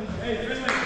You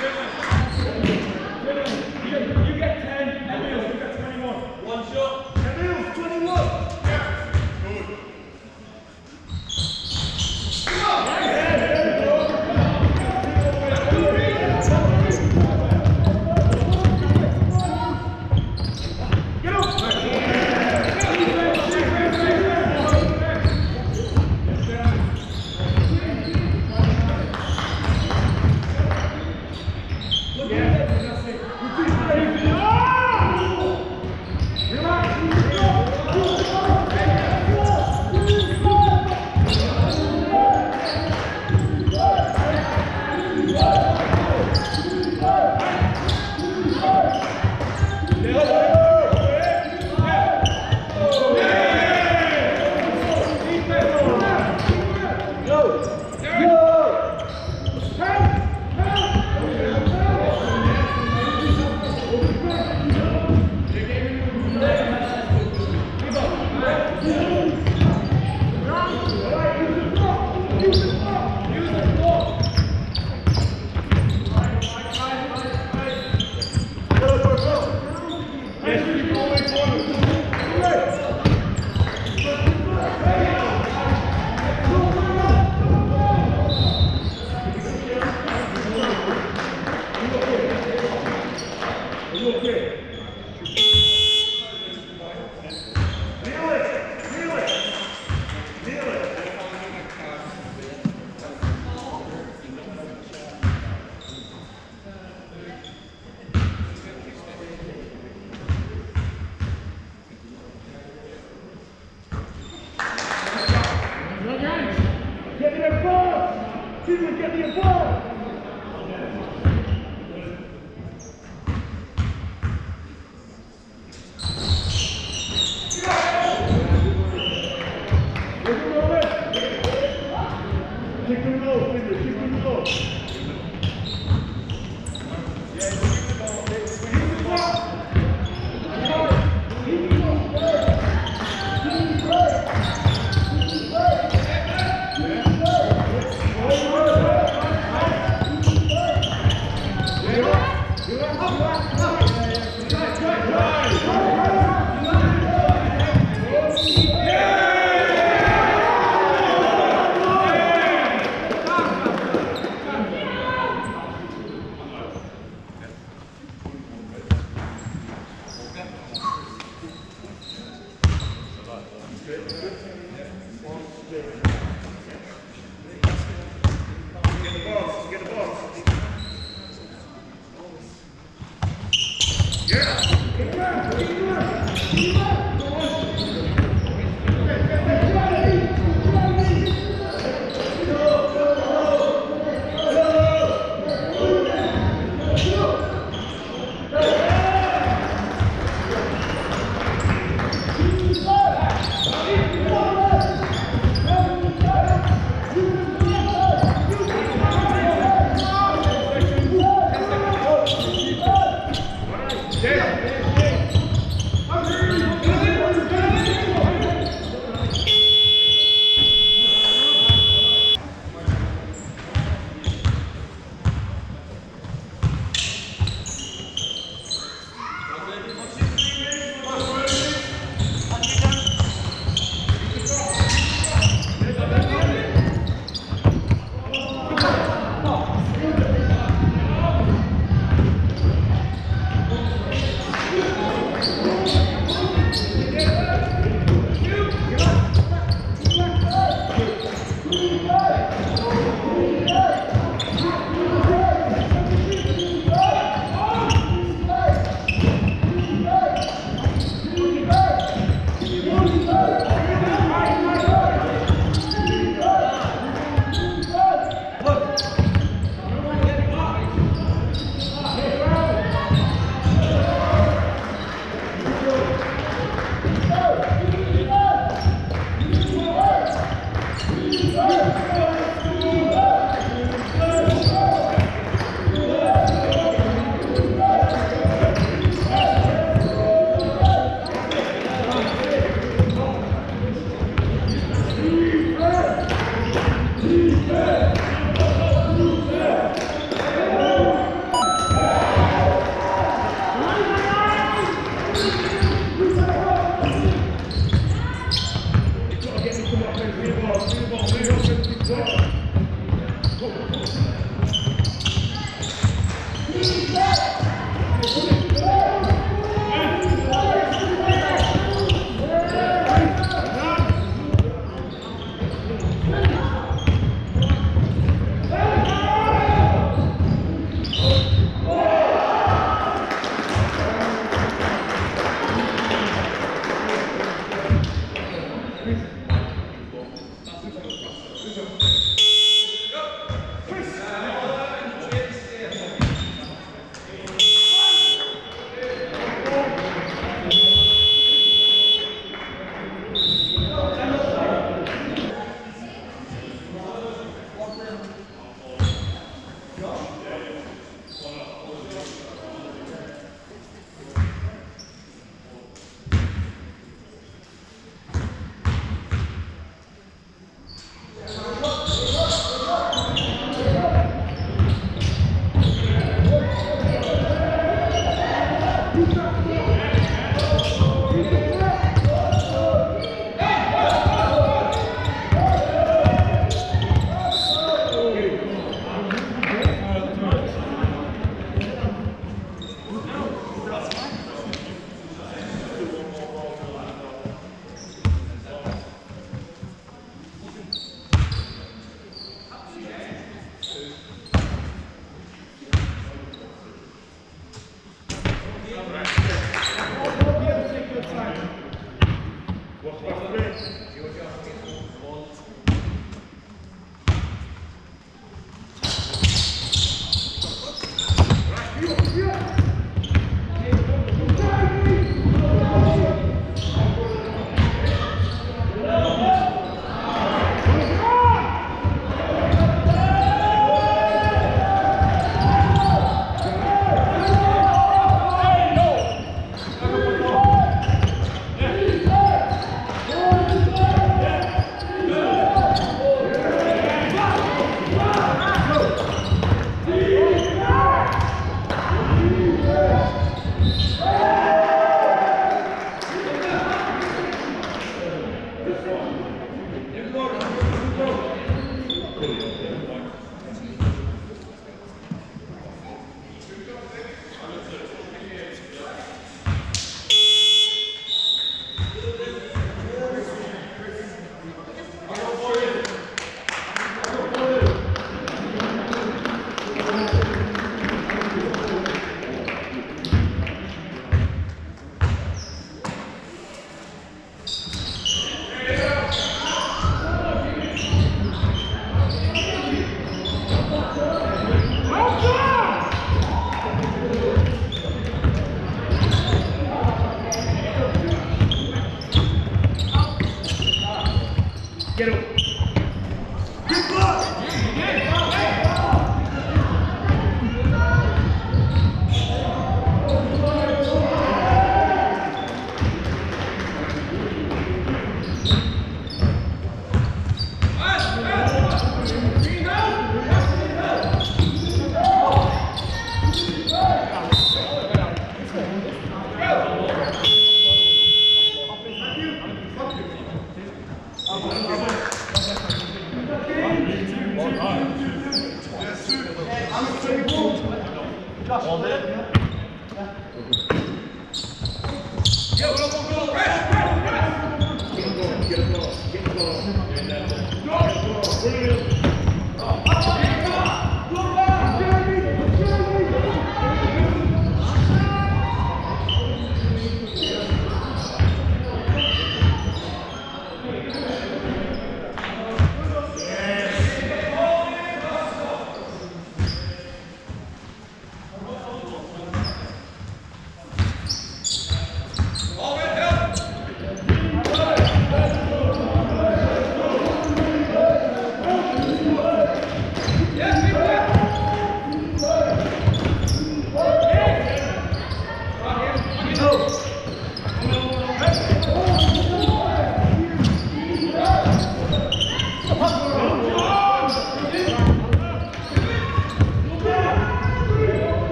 Junior, get me a ball!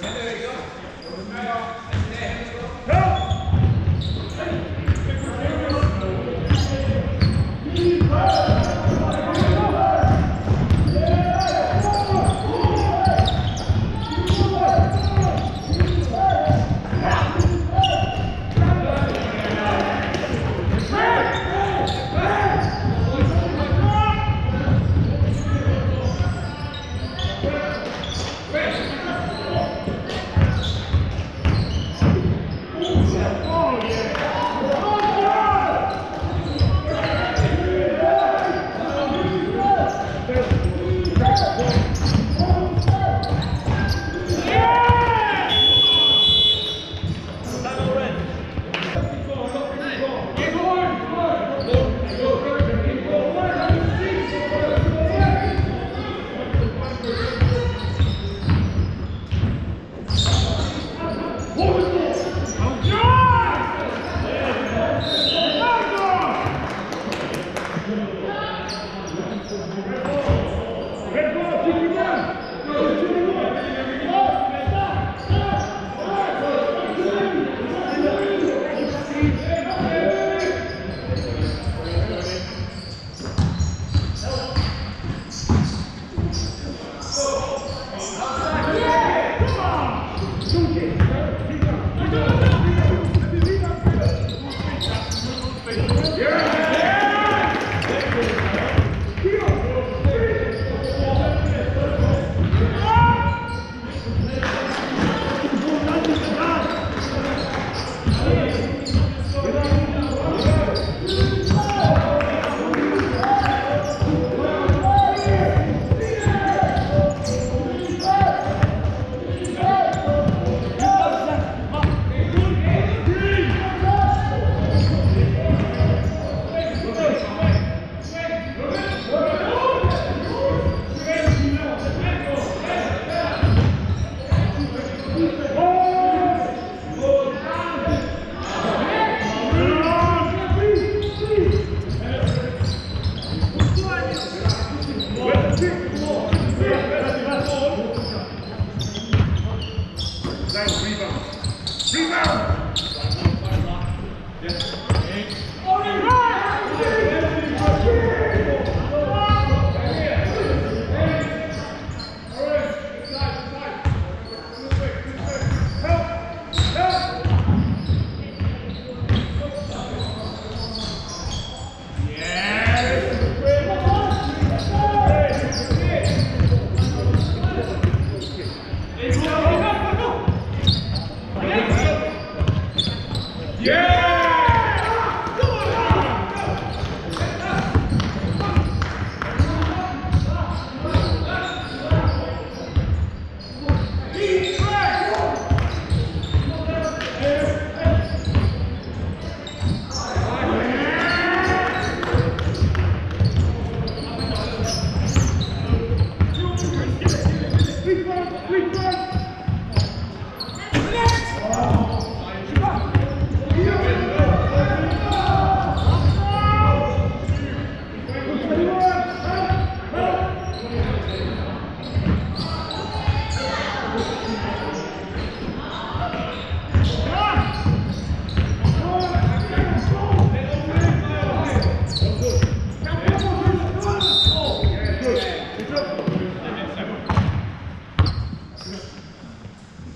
There you go.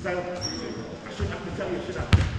加我们这个生产，跟教育。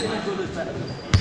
Gracias.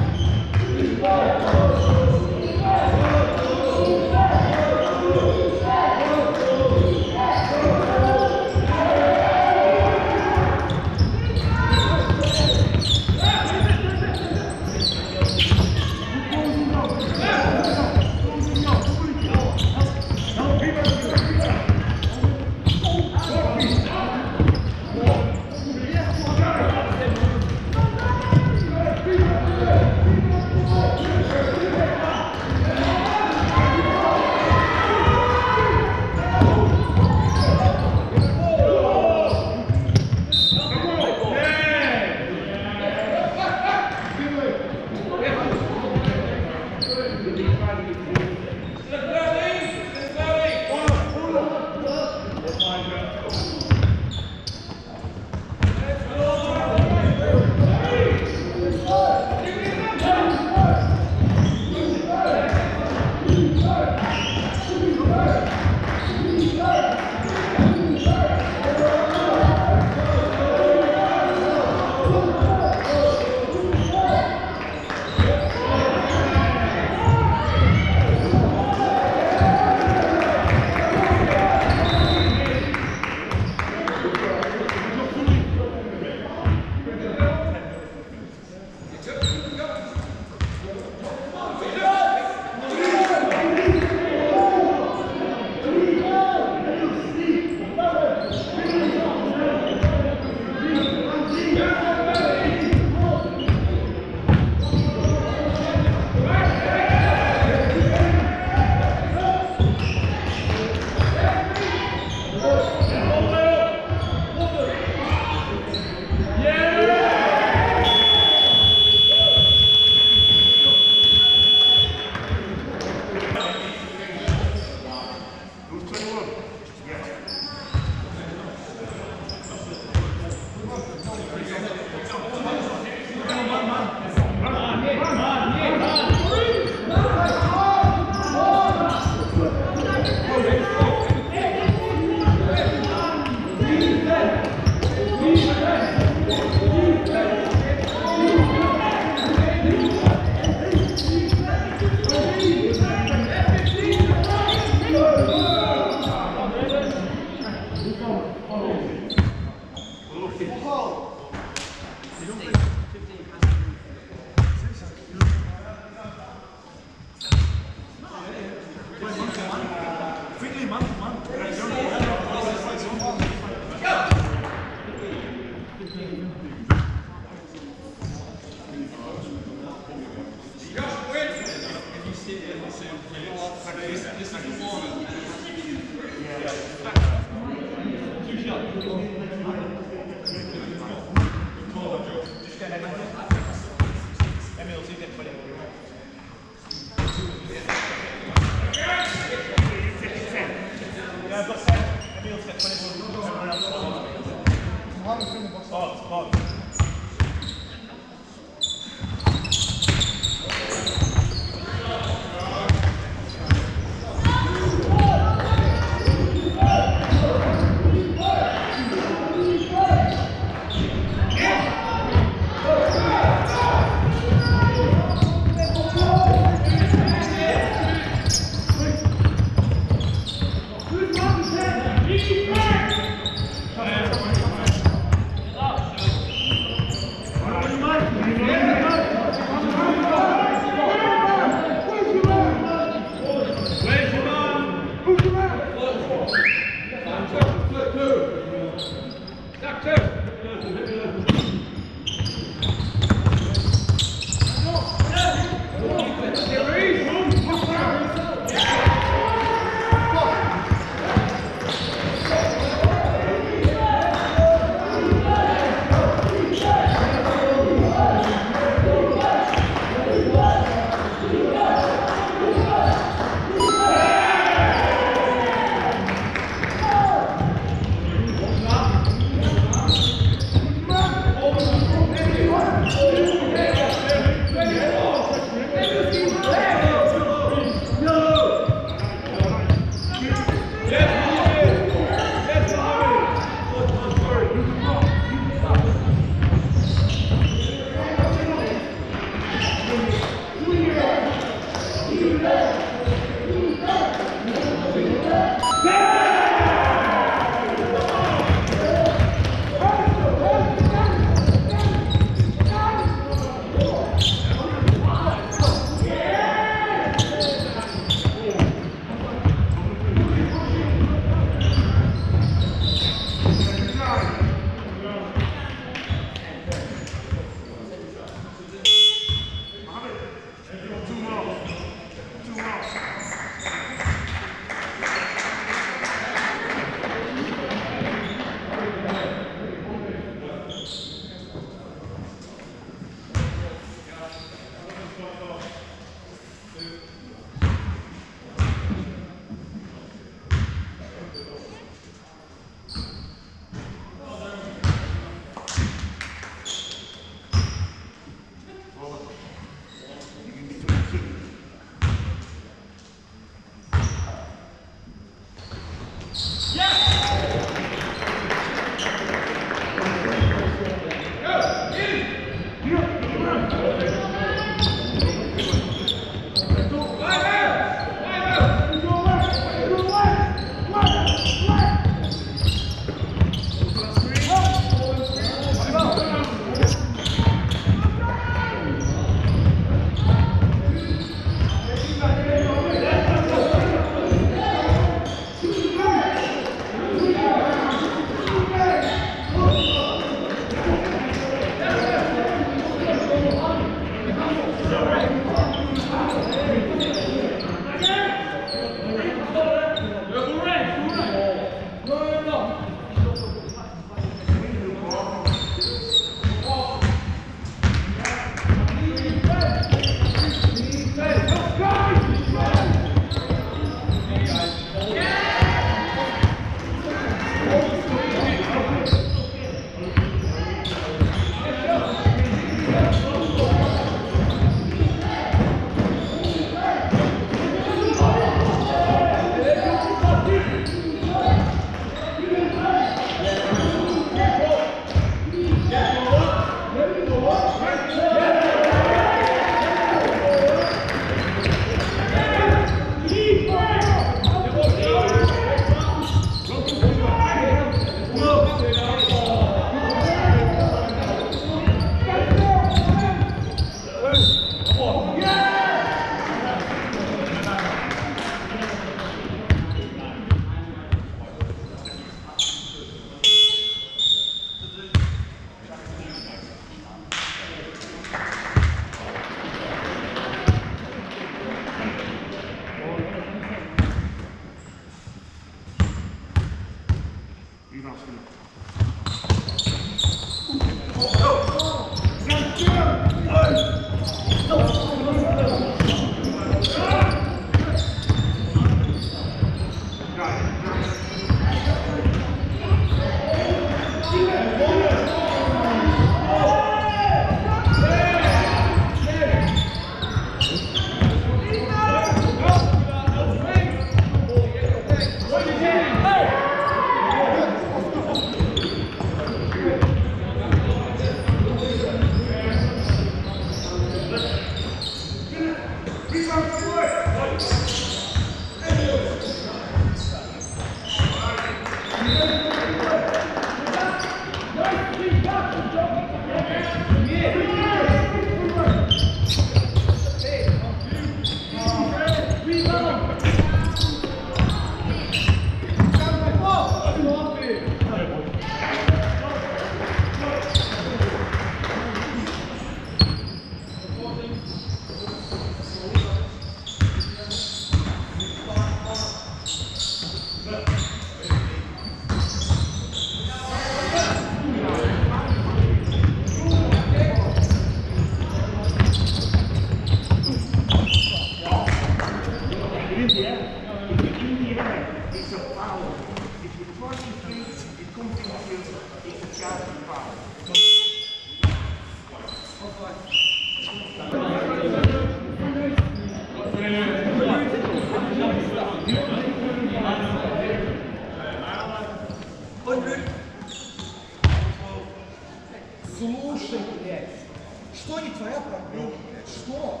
Nessa época, eu estou